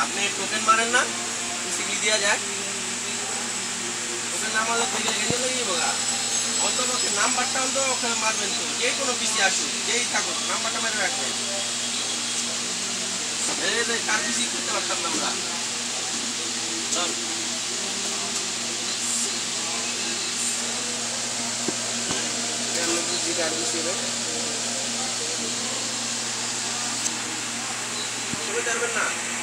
আপনি টোকেন মারেন না সিগলি দেওয়া যায় টোকেন না মারলে তো এগুলো লেগে বগা অন্তপক্ষে নাম্বারটা অন্তত ওখানে মারবেন তো। যে কোনো পিসি আসুক, যেই থাকুক, নাম্বারটা মেরে রাখবেন করতে পারতাম না আমরা। না।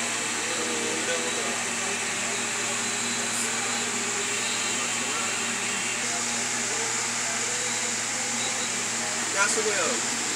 Russell Wells.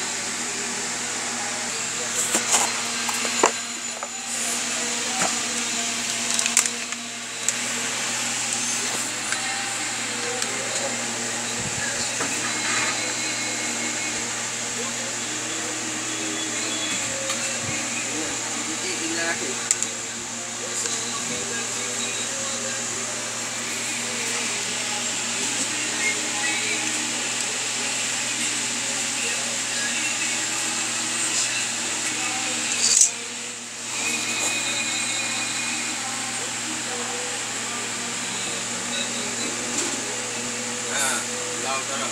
লাউ ধরো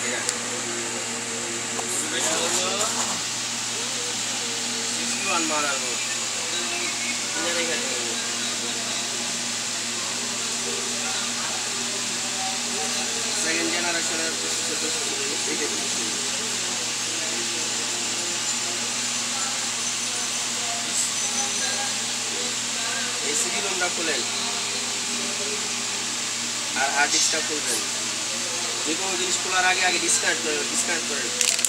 ঠিক আছে সিক্সটি ওয়ান মারার রেখে সেকেন্ড জেনারেশনের এইটা দিচ্ছি রুমটা খুলেন। আর হার্ড ডিস্কটা খুলবেন। देखो जिसको आगे आगे डिस्कार्ड करो डिस्कार्ड कर।